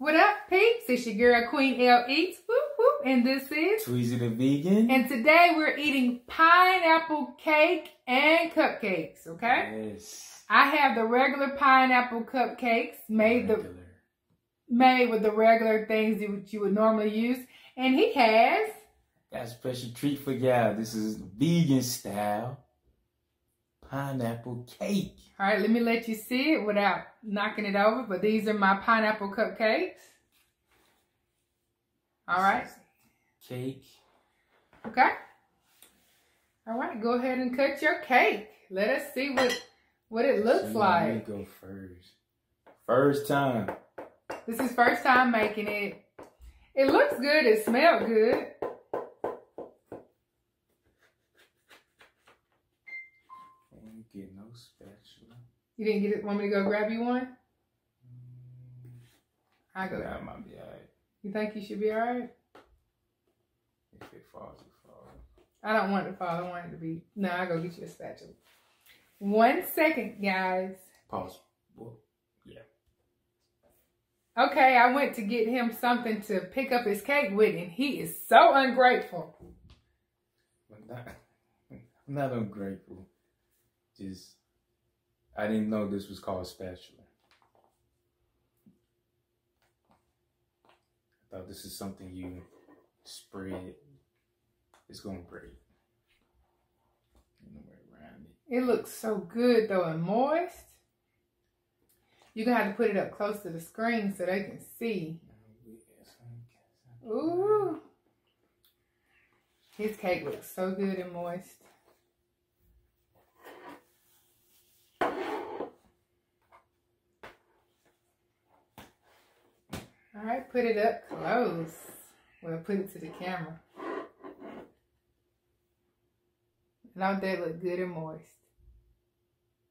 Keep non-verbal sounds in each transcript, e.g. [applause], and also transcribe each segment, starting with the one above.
What up, peeps? It's your girl Queen L Eats, whoop whoop, and this is Tweezy the vegan. And today we're eating pineapple cake and cupcakes. Okay. Yes. I have the regular pineapple cupcakes made Regular. the made with the regular things that you would normally use, and he has Got a special treat for y'all. This is vegan style pineapple cake. All right, let me let you see it without knocking it over. But these are my pineapple cupcakes. All right. Cake. Okay. All right, go ahead and cut your cake. Let us see what what it looks So let me like. go first. First time. This is first time making it. It looks good. It smells good. Get no spatula. You didn't get it. Want me to go grab you one? I go. That might be alright. You think you should be all right? If it falls, it falls. I don't want it to fall. I want it to be. No, I go get you a spatula. One second, guys. Pause. Whoa. Okay, I went to get him something to pick up his cake with, and he is so ungrateful. I'm not, [laughs] I'm not ungrateful. Just, I didn't know this was called spatula. I thought this is something you spread. It's way around it. It looks so good though and moist. You're gonna have to put it up close to the screen so they can see. Ooh. His cake looks so good and moist. All right, put it up close. Well, put it to the camera. Don't that look good and moist?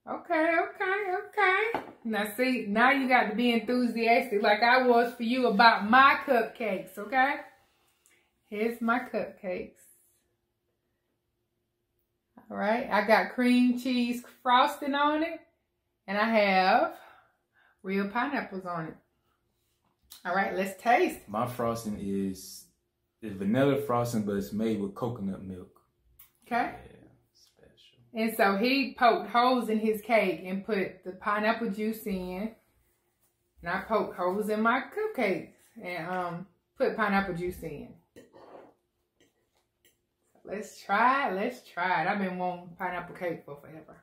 Okay, okay, okay. Now see, now you got to be enthusiastic like I was for you about my cupcakes, okay? Here's my cupcakes. All right, I got cream cheese frosting on it, and I have real pineapples on it. All right, let's taste. My frosting is is vanilla frosting, but it's made with coconut milk. Okay. Yeah, special. And so he poked holes in his cake and put the pineapple juice in. And I poked holes in my cupcakes and um put pineapple juice in. Let's try it. Let's try it. I've been wanting pineapple cake for forever.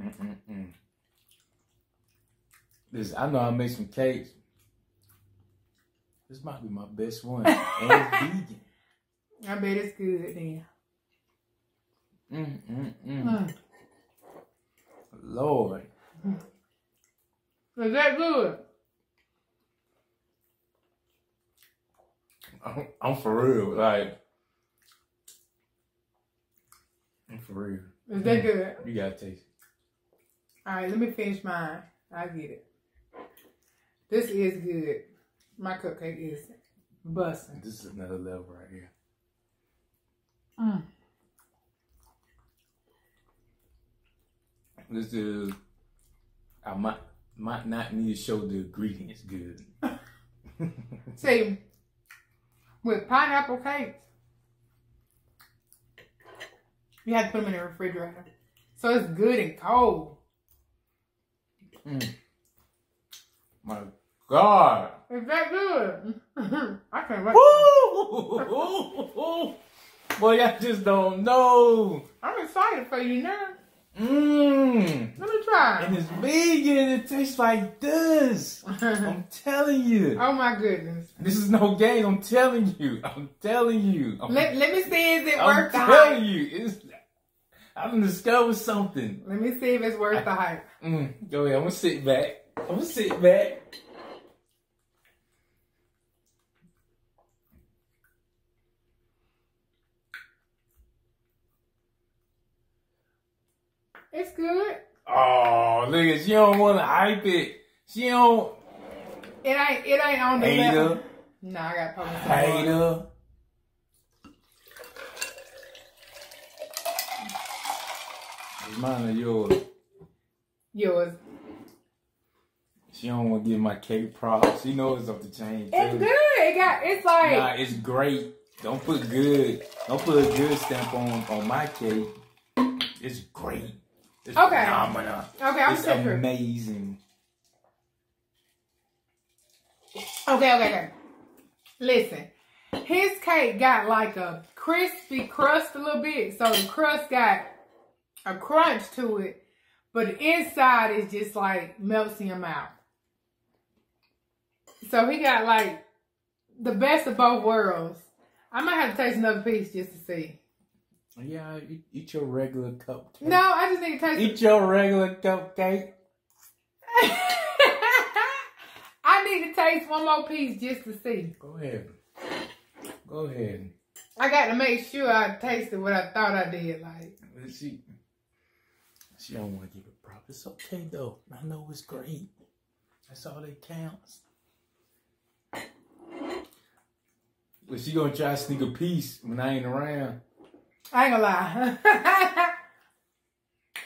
Mm-mm-mm. This I know I made some cakes. This might be my best one. [laughs] and it's vegan. I bet it's good then. Mm-mm-mm. Mm. Lord. Is that good? I'm, I'm for real. Like, I'm for real. Is that good? You gotta taste it. All right, let me finish mine. I get it. This is good. My cupcake is busting. This is another level right here. Mm. This is, I might might not need to show the ingredients good. [laughs] See, with pineapple cakes, you have to put them in the refrigerator. So it's good and cold. Mm. My God. Is that good? [laughs] I can't wait. Woo! [laughs] Boy, I just don't know. I'm excited for you now. Mmm. Let me try. And it's vegan. It tastes like this. [laughs] I'm telling you. oh my goodness. This is no game. I'm telling you. I'm telling you. I'm, Let, let me see is it I'm telling you. It's, I've discovered something. Let me see if it's worth the hype. Mm, go ahead. I'm gonna sit back. I'm gonna sit back. It's good. Oh, look at she don't want to hype it. She don't It ain't it ain't on the level. hater, No, I got more. hater. Mine or yours. Yours. She don't want to give my cake props. She knows it's off the change. It's good. It got. It's like. Nah, it's great. Don't put good. Don't put a good stamp on on my cake. It's great. It's Okay. phenomenal. Okay, I'm it's amazing. Okay, okay, okay. Listen, his cake got like a crispy crust a little bit, so the crust got a crunch to it, but the inside is just like melts in your mouth. So he got like the best of both worlds. I might have to taste another piece just to see. Yeah, eat, eat your regular cupcake. No, I just need to taste. Eat your regular cupcake. [laughs] I need to taste one more piece just to see. Go ahead. Go ahead. I got to make sure I tasted what I thought I did. Like, She, she don't want to give it props. It's okay though. I know it's great. That's all that counts. But she gonna try to sneak a piece when I ain't around. I ain't gonna lie. [laughs]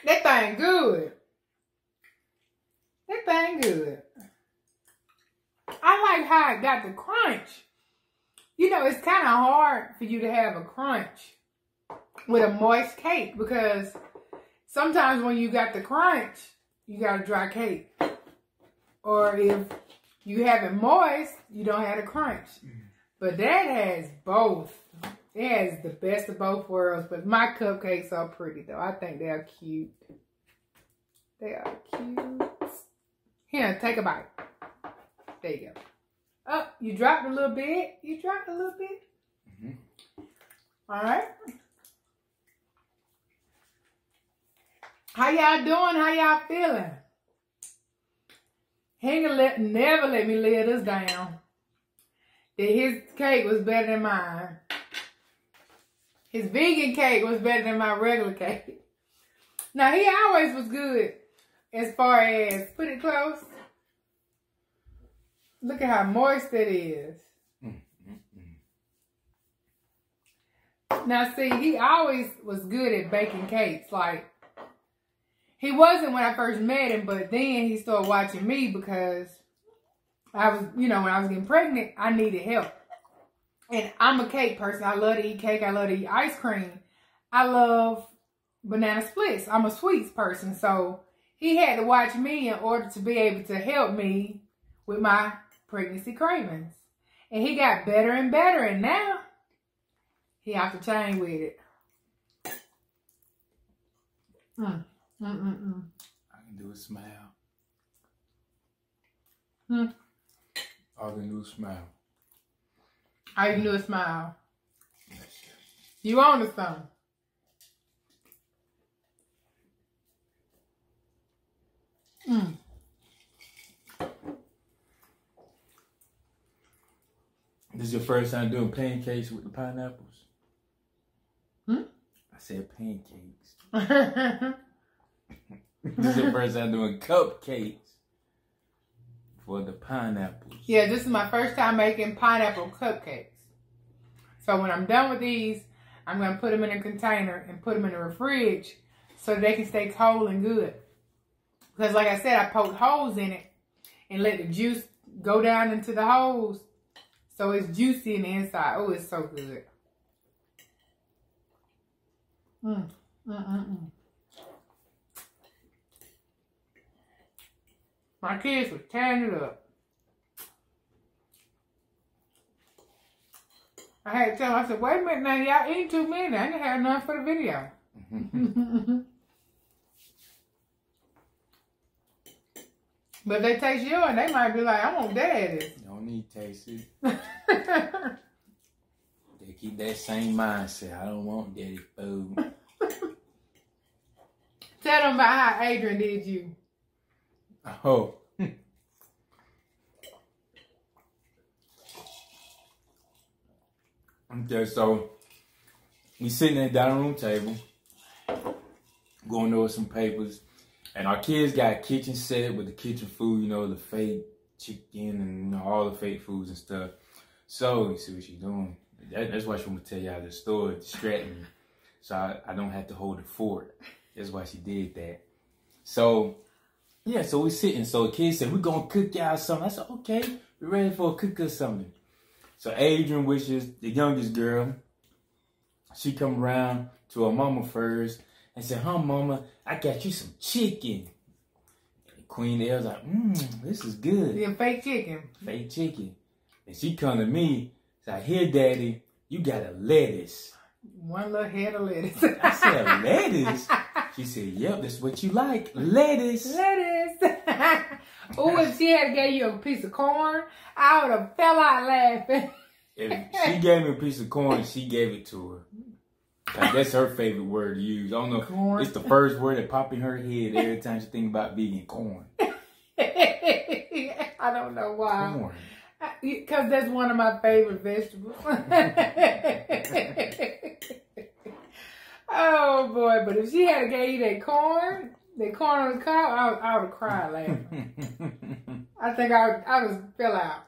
that thing good. That thing good. I like how it got the crunch. You know, it's kind of hard for you to have a crunch with a moist cake because sometimes when you got the crunch, you got a dry cake. Or if you have it moist, you don't have the crunch. But that has both. It has the best of both worlds. But my cupcakes are pretty though. I think they're cute. They are cute. Here, take a bite. There you go. Oh, you dropped a little bit. You dropped a little bit. Mhm. All right. How y'all doing? How y'all feeling? He let, never let me lay this down. That his cake was better than mine. His vegan cake was better than my regular cake. Now he always was good as far as put it close. Look at how moist it is. Now see, he always was good at baking cakes. Like he wasn't when I first met him, but then he started watching me because I was, you know, when I was getting pregnant, I needed help. And I'm a cake person. I love to eat cake. I love to eat ice cream. I love banana splits. I'm a sweets person. So he had to watch me in order to be able to help me with my pregnancy cravings. And he got better and better. And now he off the chain with it. Mm. Mm-mm-mm. I can do a smile. Hmm. All the new smile. All you can do is smile. You on to something. Mm. This is your first time doing pancakes with the pineapples? Hmm? I said pancakes. [laughs] This is the first time doing cupcakes for the pineapples. yeah, this is my first time making pineapple cupcakes. So when I'm done with these, I'm going to put them in a container and put them in the fridge so they can stay cold and good. Because like I said, I poked holes in it and let the juice go down into the holes. So it's juicy in the inside. Oh, it's so good. Mm. Mm-mm-mm. My kids were tearing it up. I had to tell them, I said, wait a minute now, y'all eating too many. I didn't have enough for the video. [laughs] but they taste yours, they might be like, I want daddy. Don't need tasty. [laughs] They keep that same mindset. I don't want daddy food. [laughs] Tell them about how Adrian did you. Oh. Hmm. okay, so we sitting at the dining room table, going over some papers, and our kids got a kitchen set with the kitchen food, you know, the fake chicken and you know, all the fake foods and stuff. So you see what she's doing. That, that's why she want to tell y'all the story, distract me, so I, I don't have to hold the fort. That's why she did that. So Yeah, so we're sitting. So the kids said, we're going to cook y'all something. I said, okay, we're ready for a cook or something. So Adrian, which is the youngest girl, she come around to her mama first and said, huh, mama, I got you some chicken. And Queen L was like, mmm, this is good. Yeah, fake chicken. Fake chicken. And she come to me, said, here, daddy, you got a lettuce. One little head of lettuce. I said, lettuce? [laughs] She said, yep, that's what you like. Lettuce. lettuce. [laughs] oh, if she had gave you a piece of corn, I would have fell out laughing. If [laughs] she gave me a piece of corn, she gave it to her. that's her favorite word to use. I don't know. Corn. It's the first word that pop in her head every time she think about vegan corn. [laughs] I don't know why. Corn. Because that's one of my favorite vegetables. Oh boy, but if she had gave you that corn, that corn on the cob, I, I would have cried laughing. [laughs] I think I, I just fell out.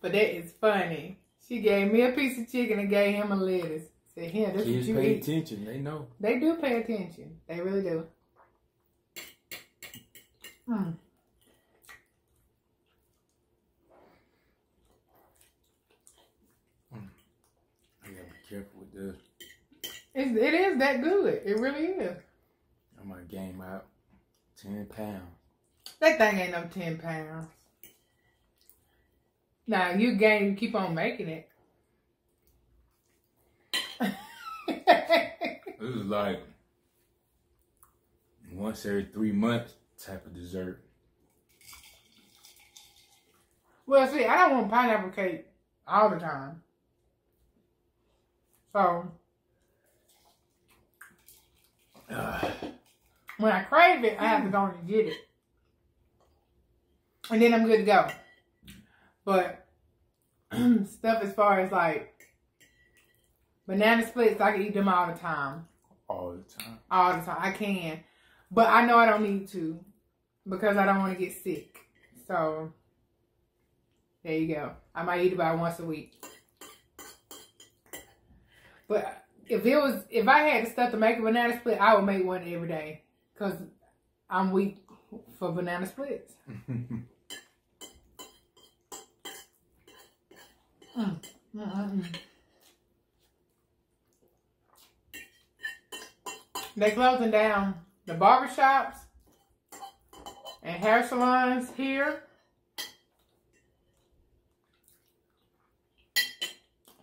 But that is funny. She gave me a piece of chicken and gave him a lettuce. Said, here, this Kids is what you pay eat. attention. They know. They do pay attention. They really do. Hmm. I gotta be careful with this. It's, it is that good. It really is. I might gain out 10 pounds. That thing ain't no 10 pounds. Now, you gain, you keep on making it. [laughs] This is like once every three months type of dessert. well, see, I don't want pineapple cake all the time. So, Ah, [sighs] when I crave it, I have to go and get it. And then I'm good to go. But [clears throat] stuff as far as like banana splits, I can eat them all the time. all the time. All the time. I can. But I know I don't need to because I don't want to get sick. So there you go. I might eat about once a week. But if it was if I had the stuff to make a banana split, I would make one every day. Cause I'm weak for banana splits. [laughs] Mm, mm, mm, mm. They closing down the barbershops and hair salons here.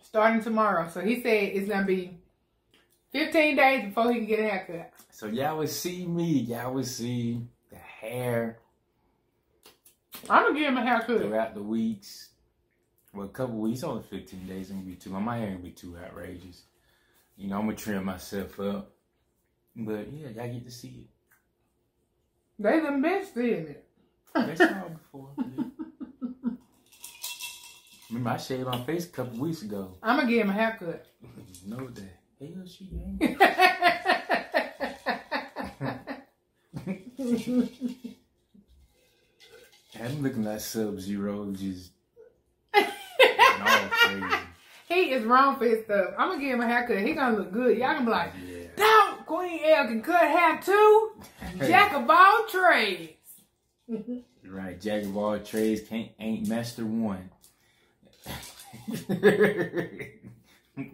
Starting tomorrow. So he said it's gonna be 15 days before he can get a haircut. so y'all would see me. Y'all would see the hair I'm gonna give him a haircut. throughout the weeks. Well, a couple weeks, only 15 days. Ain't gonna be too. My hair ain't be too outrageous. You know, I'm gonna trim myself up. But yeah, y'all get to see it. They the best in it. it. That's all before. [laughs] yeah. Remember, I shaved my face a couple weeks ago. I'm gonna give him a haircut. [laughs] No, the [laughs] hell she ain't. I'm looking at Sub Zero just [laughs] he is wrong for his stuff. I'm gonna give him a haircut. He gonna look good. Y'all gonna be like, Yeah. Don't Queen L can cut hair too. Jack of all trades. Right, Jack of all trades can't ain't master one. [laughs]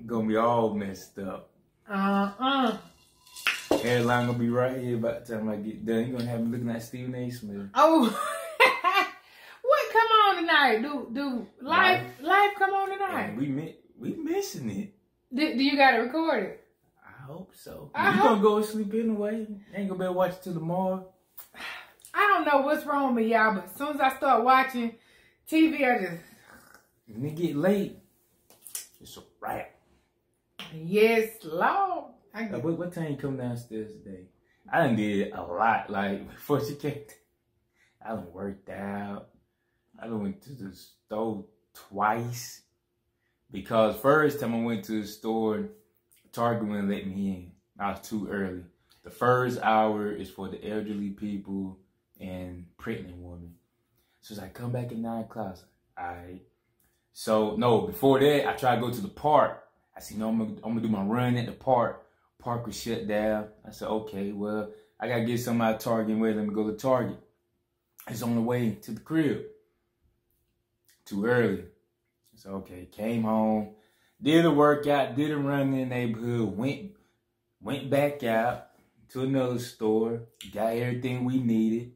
gonna be all messed up. Uh-uh. Hairline gonna be right here by the time I get done. You're gonna have me looking at Stephen A. Smith. Oh. [laughs] what come on tonight? Do do life life come on tonight? And we mi- we missing it. Do, do you got it recorded? I hope so. I you hope- gonna go to sleep anyway. Ain't gonna be able to watch it till tomorrow. I don't know what's wrong with y'all, but as soon as I start watching TV, I just When it get late, it's a wrap. yes, Lord. I get, what, what time you come downstairs today? I done did a lot. Like [laughs] before she came, I done worked out. I done went to the store twice because first time I went to the store, Target wouldn't let me in. I was too early. The first hour is for the elderly people and pregnant women. So it's like, come back at nine o'clock. All right. So no, before that, I tried to go to the park. I said, no, I'm gonna, I'm gonna do my run at the park. Park was shut down. I said, okay, well, I gotta get some out Target. Wait, let me go to Target. It's on the way to the crib. Too early. So okay, came home, did a workout, did a run in the neighborhood, went went back out to another store, got everything we needed.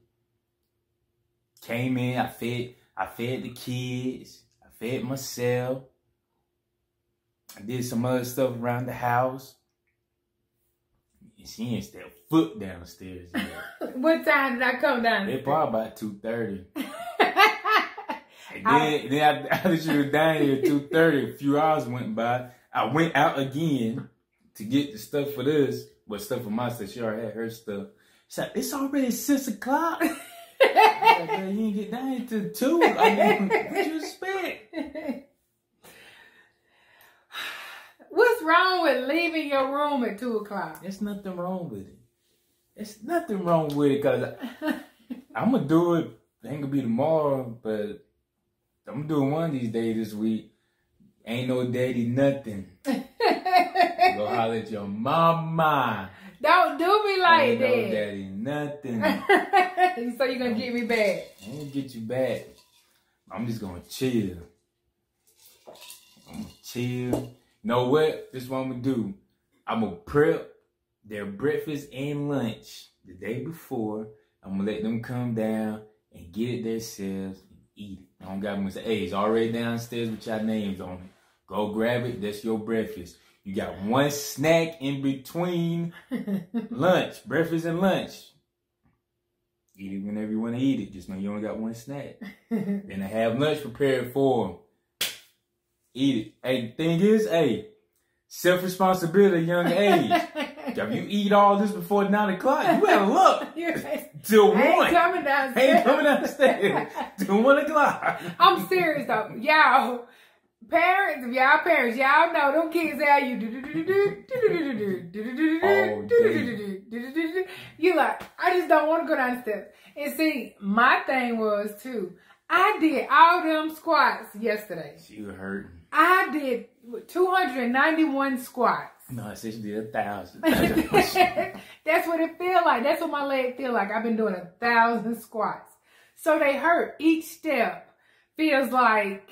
Came in, I fed I fed the kids, fed myself. I did some other stuff around the house. She ain't step foot downstairs [laughs] what time did I come down? It probably about two thirty. [laughs] then, I... then [laughs] after she was down here two thirty, a few hours went by. I went out again to get the stuff for this, but stuff for my stuff. She already had her stuff. She said, "It's already six o'clock." Like, [laughs] you didn't get down to two. I mean, what you expect? [sighs] What's wrong with leaving your room at two o'clock? There's nothing wrong with it. There's nothing wrong with it because [laughs] I'm gonna do it. It ain't gonna be tomorrow, but I'm doing one of these days this week. Ain't no daddy nothing. [laughs] Go holler at your mama. Don't do me like that. no daddy nothing. [laughs] so you're gonna get me back. I ain't gonna get you back. I'm just gonna chill. I'm gonna chill. You know what? This is what I'm gonna do. I'm gonna prep their breakfast and lunch the day before. I'm gonna let them come down and get it themselves and eat it. I don't got to say, hey, it's already downstairs with your names on it. Go grab it. That's your breakfast. You got one snack in between [laughs] lunch, breakfast and lunch. Eat it whenever you want to eat it. Just know you only got one snack. [laughs] then I have lunch prepared for them. Eat it. Hey, thing is, hey, self responsibility, young age. [laughs] if you eat all this before nine o'clock, you better look till I ain't coming downstairs. Ain't coming downstairs till one o'clock. I'm serious though. Y'all, parents, if y'all parents, y'all know them kids how you You like, I just don't want to go downstairs. And see, my thing was too, I did all them squats yesterday. She was hurting. I did 291 squats. No, I said she did a thousand. That's what it feel like. That's what my leg feel like. I've been doing a thousand squats. So they hurt. Each step feels like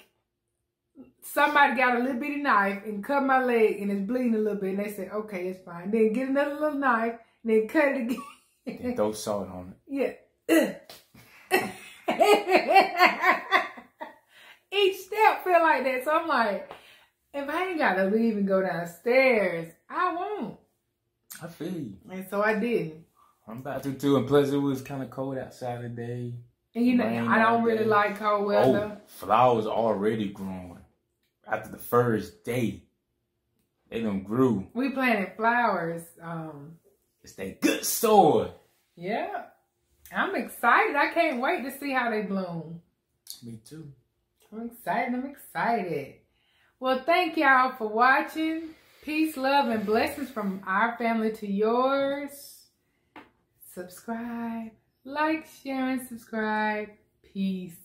somebody got a little bitty knife and cut my leg and it's bleeding a little bit. And they said, okay, it's fine. Then get another little knife and then cut it again. and throw salt on it. [laughs] Yeah. [laughs] Each step feel like that. So I'm like, if I ain't gotta leave and go downstairs, I won't. I feel you. And so I didn't. I'm about to too. And plus, it was kind of cold outside today. And you know, Rain I don't really day. like cold weather. Oh, flowers already growing. After the first day, they done grew. We planted flowers. Um, It's that good soil. yeah. I'm excited. I can't wait to see how they bloom. Me too. I'm excited. I'm excited. Well, thank y'all for watching. Peace, love, and blessings from our family to yours. Subscribe, like, share, and subscribe. Peace.